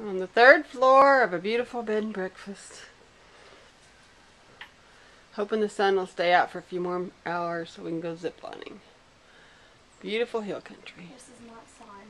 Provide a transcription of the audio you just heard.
On the third floor of a beautiful bed and breakfast. Hoping the sun will stay out for a few more hours so we can go ziplining. Beautiful hill country. This is not sun.